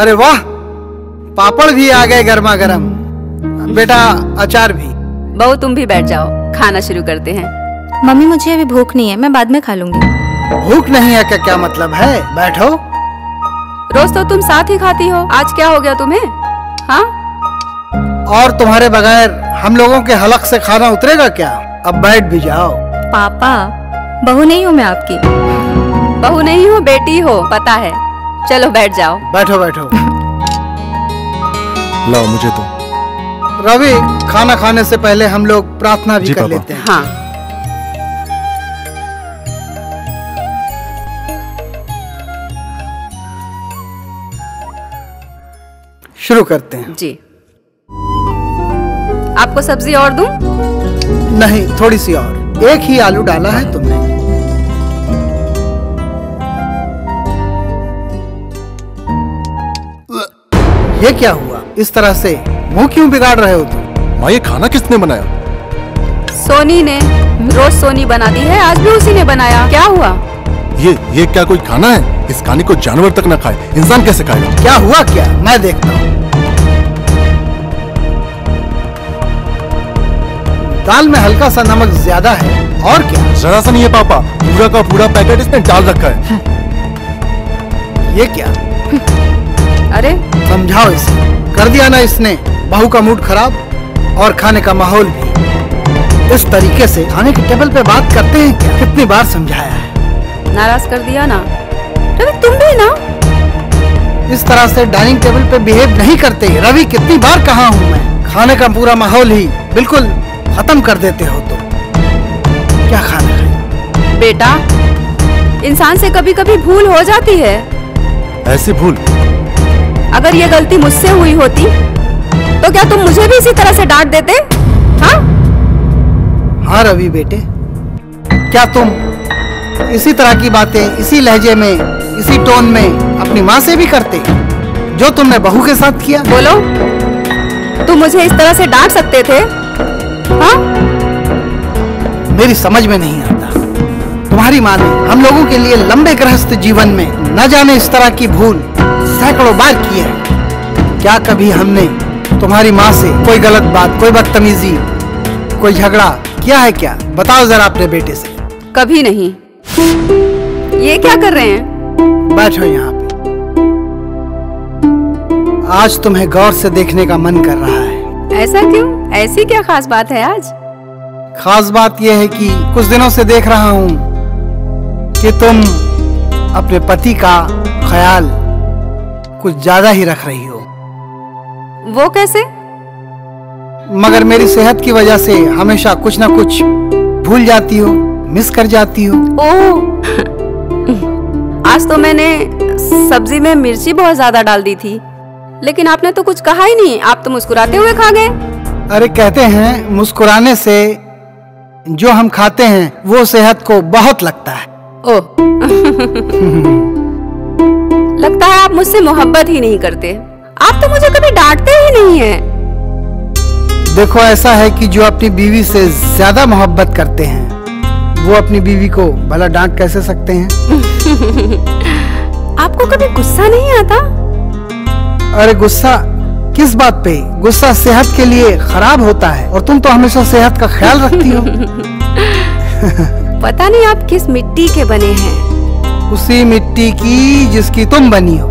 अरे वाह पापड़ भी आ गए गर्मा गर्म बेटा अचार भी। बहू तुम भी बैठ जाओ खाना शुरू करते हैं। मम्मी मुझे अभी भूख नहीं है मैं बाद में खा लूँगी। भूख नहीं है का क्या मतलब है? बैठो। रोज तो तुम साथ ही खाती हो आज क्या हो गया तुम्हें? हाँ? और तुम्हारे बगैर हम लोगों के हलक से खाना उतरेगा क्या? अब बैठ भी जाओ। पापा बहू नहीं हूँ मैं आपकी। बहू नहीं हूँ बेटी हो पता है। चलो बैठ जाओ। बैठो बैठो। लाओ मुझे तो रवि खाना खाने से पहले हम लोग प्रार्थना भी कर। लेते हैं। हाँ। शुरू करते हैं। जी। आपको सब्ज़ी और दूँ? नहीं थोड़ी सी और। एक ही आलू डाला है तुमने। ये क्या हुआ? इस तरह से मुँह क्यों बिगाड़ रहे हो तुम? माँ ये खाना किसने बनाया? सोनी ने रोज सोनी बनाती है आज भी उसी ने बनाया। क्या हुआ? ये ये क्या कोई खाना है? इस खाने को जानवर तक ना खाए इंसान कैसे खाएगा? क्या हुआ क्या? मैं देखता हूँ। दाल में हल्का सा नमक ज़्यादा है और क्या? जरा सा नहीं है पापा पूरा का पूरा पैकेट इसमें डाल रखा है। ये क्या? अरे समझाओ इसे। कर दिया ना इसने। बहू का मूड खराब और खाने का माहौल भी। इस तरीके से खाने के टेबल पे बात करते हैं क्या? कितनी बार समझाया है। नाराज़ कर दिया ना? रवि तुम भी ना? इस तरह से डाइनिंग टेबल पे बिहेव नहीं करते रवि कितनी बार कहा हूँ मैं? खाने का पूरा माहौल ही बिल्कुल खत्म कर देते हो तुम। क्या खाना है बेटा इंसान से कभी कभी भूल हो जाती है। ऐसी भूल? अगर ये गलती मुझसे हुई होती तो क्या तुम मुझे भी इसी तरह से डांट देते? हाँ? हाँ रवि बेटे क्या तुम इसी तरह की बातें इसी लहजे में इसी टोन में अपनी माँ से भी करते जो तुमने बहू के साथ किया? बोलो तुम मुझे इस तरह से डांट सकते थे? हाँ? मेरी समझ में नहीं आता। तुम्हारी माँ ने हम लोगों के लिए लंबे गृहस्थ जीवन में न जाने इस तरह की भूल सैकड़ों बार की है। क्या कभी हमने तुम्हारी माँ से कोई गलत बात कोई बदतमीजी कोई झगड़ा किया है क्या? बताओ जरा अपने बेटे से। कभी नहीं। ये क्या कर रहे हैं? बैठो यहाँ पे। आज तुम्हें गौर से देखने का मन कर रहा है। ऐसा क्यों? ऐसी क्या खास बात है आज? खास बात यह है कि कुछ दिनों से देख रहा हूँ कि तुम अपने पति का ख्याल कुछ ज़्यादा ही रख रही हो। वो कैसे? मगर मेरी सेहत की वजह से हमेशा कुछ ना कुछ भूल जाती हो मिस कर जाती हो। ओह आज तो मैंने सब्ज़ी में मिर्ची बहुत ज़्यादा डाल दी थी लेकिन आपने तो कुछ कहा ही नहीं आप तो मुस्कुराते हुए खा गए। अरे कहते हैं मुस्कुराने से जो हम खाते हैं वो सेहत को बहुत लगता है। ओह लगता है आप मुझसे मोहब्बत ही नहीं करते। आप तो मुझे कभी डांटते ही नहीं हैं। देखो ऐसा है कि जो अपनी बीवी से ज़्यादा मोहब्बत करते हैं वो अपनी बीवी को भला डांट कैसे सकते हैं? आपको कभी गुस्सा नहीं आता? अरे गुस्सा किस बात पे? गुस्सा सेहत के लिए खराब होता है और तुम तो हमेशा सेहत का ख्याल रखती हो। पता नहीं आप किस मिट्टी के बने हैं। उसी मिट्टी की जिसकी तुम बनी हो।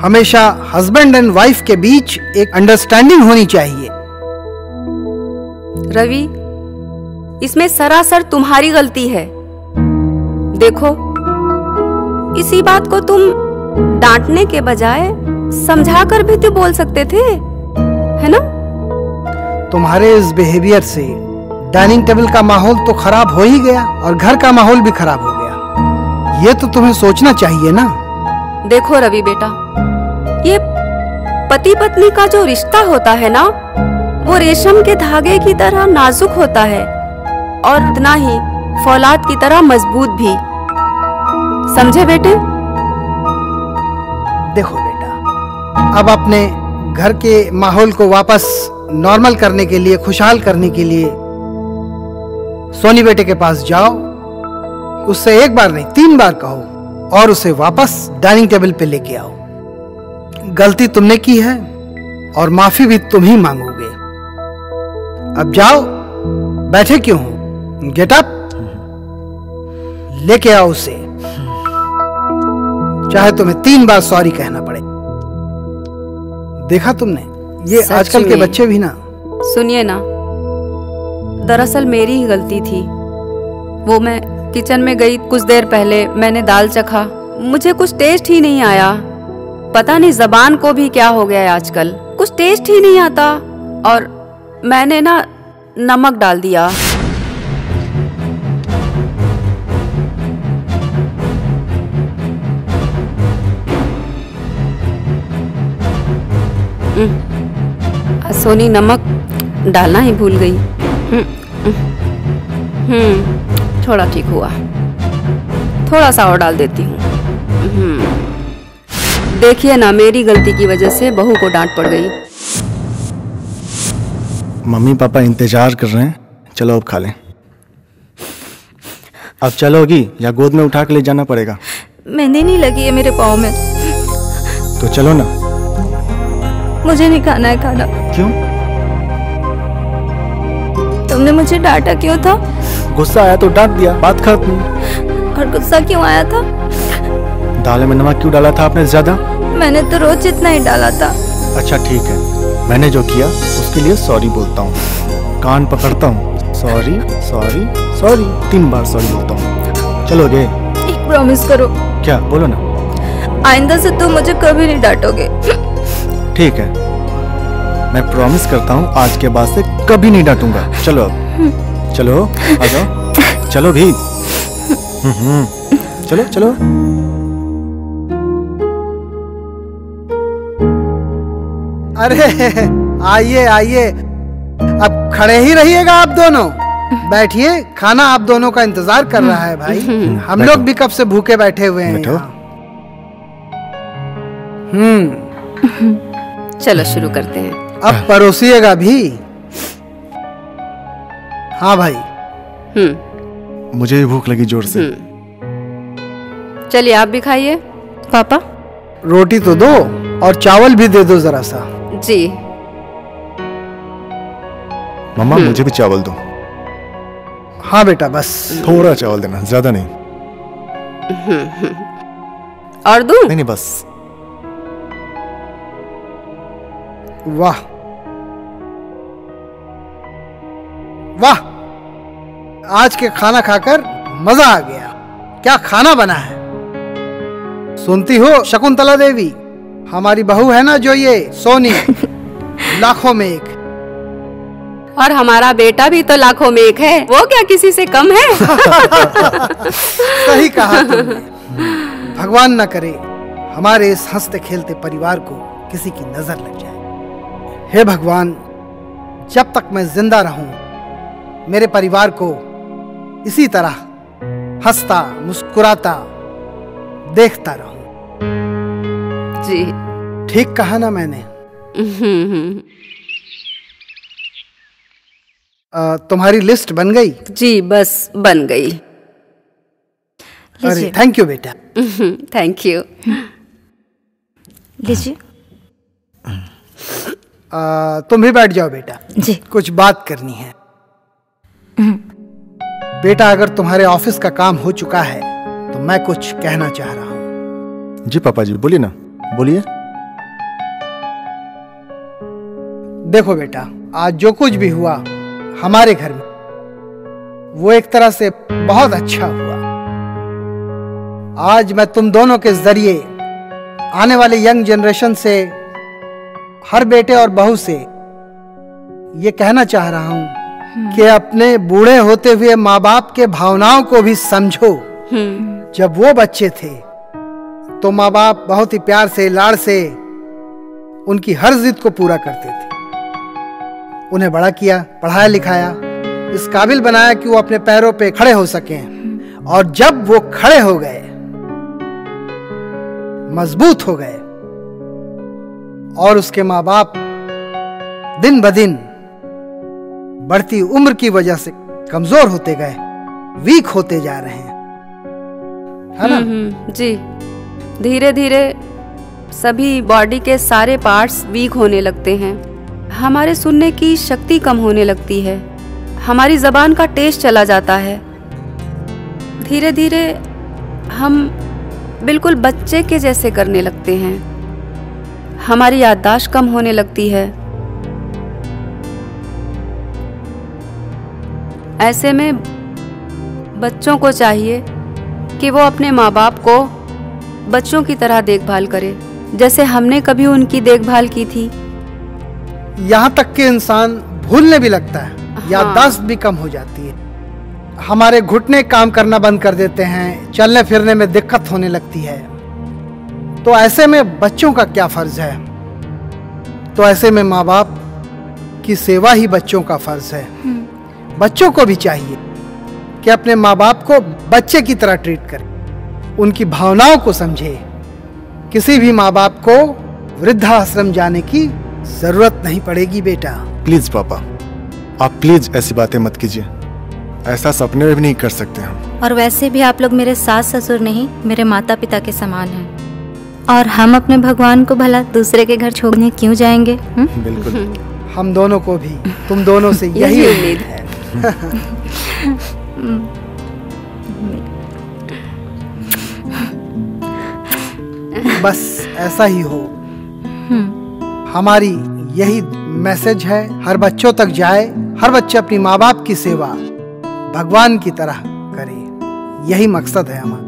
हमेशा हस्बैंड एंड वाइफ के बीच एक अंडरस्टैंडिंग होनी चाहिए। रवि इसमें सरासर तुम्हारी गलती है। देखो इसी बात को तुम डांटने के बजाय समझाकर भी तो बोल सकते थे है ना? तुम्हारे इस बिहेवियर से डाइनिंग टेबल का माहौल तो खराब हो ही गया और घर का माहौल भी खराब हो गया। ये तो तुम्हें सोचना चाहिए ना? देखो रवि बेटा ये पति पत्नी का जो रिश्ता होता है ना वो रेशम के धागे की तरह नाजुक होता है और उतना ही फौलाद की तरह मज़बूत भी। समझे बेटे? देखो बेटा अब अपने घर के माहौल को वापस नॉर्मल करने के लिए खुशहाल करने के लिए सोनी बेटे के पास जाओ उससे एक बार नहीं तीन बार कहो और उसे वापस डाइनिंग टेबल पे लेके आओ। गलती तुमने की है और माफ़ी भी तुम ही मांगोगे। अब जाओ बैठे क्यों हो? गेट अप लेके आओ उसे। चाहे तुम्हें तीन बार सॉरी कहना पड़े। देखा तुमने? ये आजकल के बच्चे भी ना। सुनिए ना दरअसल मेरी ही गलती थी। वो मैं किचन में गई कुछ देर पहले मैंने दाल चखा। मुझे कुछ टेस्ट ही नहीं आया। पता नहीं जबान को भी क्या हो गया आजकल। कुछ टेस्ट ही नहीं आता। और मैंने ना नमक डाल दिया। हम्म, सोनी नमक डालना ही भूल गई। थोड़ा ठीक हुआ। थोड़ा सा और डाल देती हूँ। देखिए ना मेरी गलती की वजह से बहू को डांट पड़ गई। मम्मी पापा इंतज़ार कर रहे हैं। चलो अब खा लें। अब चलोगी या गोद में उठा के ले जाना पड़ेगा। मेहंदी नहीं लगी है मेरे पाँव में। तो चलो ना। मुझे नहीं खाना है खाना। क्यों? तुमने मुझे डांटा क्यों था? गुस्सा आया तो डांट दिया बात खत्म। और गुस्सा क्यों आया था? दाल में नमक क्यों डाला था आपने ज़्यादा? मैंने तो रोज इतना ही डाला था। अच्छा ठीक है। मैंने जो किया उसके लिए सॉरी बोलता हूँ। कान पकड़ता हूँ। Sorry sorry sorry. तीन बार सॉरी बोलता हूँ। चलो गे एक प्रॉमिस करो। क्या? बोलो ना। आइंदा से तुम मुझे कभी नहीं डांटोगे। ठीक है। मैं प्रॉमिस करता हूँ आज के बाद से कभी नहीं डांटूँगा। चलो अब। चलो आ जाओ। चलो भी। हम्म, हम्म। चलो चलो। अरे आइए आइए। अब खड़े ही रहिएगा आप दोनों। बैठिए खाना आप दोनों का इंतज़ार कर रहा है भाई। हम लोग भी कब से भूखे बैठे हुए हैं हम्म। चलो शुरू करते हैं। अब परोसिएगा भी। हाँ भाई। हम्म। मुझे भी भूख लगी ज़ोर से। हम्म। चलिए आप भी खाइए। पापा? रोटी तो दो और चावल भी दे दो जरा सा। जी। मम्मा मुझे भी चावल दो। हाँ बेटा बस। थोड़ा चावल देना ज़्यादा नहीं। और दूँ? नहीं नहीं बस। वाह। वाह आज के खाना खाकर मज़ा आ गया। क्या खाना बना है? सुनती हो शकुंतला देवी हमारी बहू है ना जो ये सोनी? लाखों में एक और हमारा बेटा भी तो लाखों में एक है। वो क्या किसी से कम है? सही कहा तुमने। भगवान न करे हमारे इस हँसते खेलते परिवार को किसी की नज़र लग जाए। हे भगवान जब तक मैं ज़िंदा रहूँ मेरे परिवार को इसी तरह हंसता मुस्कुराता देखता रहूँ। जी। ठीक कहा ना मैंने? हम्म, अ, तुम्हारी लिस्ट बन गई? जी बस बन गई। अरे थैंक यू बेटा। थैंक यू लीजिए। तुम भी बैठ जाओ बेटा। जी। कुछ बात करनी है। बेटा अगर तुम्हारे ऑफ़िस का काम हो चुका है तो मैं कुछ कहना चाह रहा हूँ। जी पापा जी बोलिए ना। बोलिए। देखो बेटा आज जो कुछ भी हुआ हमारे घर में वो एक तरह से बहुत अच्छा हुआ। आज मैं तुम दोनों के ज़रिए आने वाले यंग जनरेशन से हर बेटे और बहू से ये कहना चाह रहा हूँ कि अपने बूढ़े होते हुए माँ बाप के भावनाओं को भी समझो। जब वो बच्चे थे तो माँ बाप बहुत ही प्यार से, लाड़ से उनकी हर जिद को पूरा करते थे। उन्हें बड़ा किया, पढ़ाया, लिखाया, इस काबिल बनाया कि वो अपने पैरों पे खड़े हो सके। और जब वो खड़े हो गए, मज़बूत हो गए, और उसके माँ बाप दिन ब दिन बढ़ती उम्र की वजह से कमज़ोर होते गए वीक होते जा रहे हैं। है ना? हम्म, हम्म, जी। धीरे धीरे सभी बॉडी के सारे पार्ट्स वीक होने लगते हैं। हमारे सुनने की शक्ति कम होने लगती है। हमारी जबान का टेस्ट चला जाता है। धीरे धीरे हम बिल्कुल बच्चे के जैसे करने लगते हैं। हमारी याददाश्त कम होने लगती है। ऐसे में बच्चों को चाहिए कि वो अपने माँ बाप को बच्चों की तरह देखभाल करे जैसे हमने कभी उनकी देखभाल की थी। यहाँ तक कि इंसान भूलने भी लगता है हाँ। याददाश्त भी कम हो जाती है। हमारे घुटने काम करना बंद कर देते हैं चलने फिरने में दिक्कत होने लगती है। तो ऐसे में बच्चों का क्या फ़र्ज़ है? तो ऐसे में माँ बाप की सेवा ही बच्चों का फ़र्ज़ है। बच्चों को भी चाहिए कि अपने माँ बाप को बच्चे की तरह ट्रीट करें। उनकी भावनाओं को समझे। किसी भी माँ बाप को वृद्धाश्रम जाने की ज़रूरत नहीं पड़ेगी बेटा। प्लीज़ पापा आप प्लीज़ ऐसी बातें मत कीजिए। ऐसा सपने में भी नहीं कर सकते हम। और वैसे भी आप लोग मेरे सास ससुर नहीं मेरे माता पिता के समान हैं। और हम अपने भगवान को भला दूसरे के घर छोड़ने क्यों जाएँगे हुँ? बिल्कुल। हम दोनों को भी तुम दोनों से यही उम्मीद है। बस ऐसा ही हो। हमारी यही मैसेज है, हर बच्चों तक जाए, हर बच्चे अपनी माँ बाप की सेवा भगवान की तरह करे। यही मकसद है हमारा।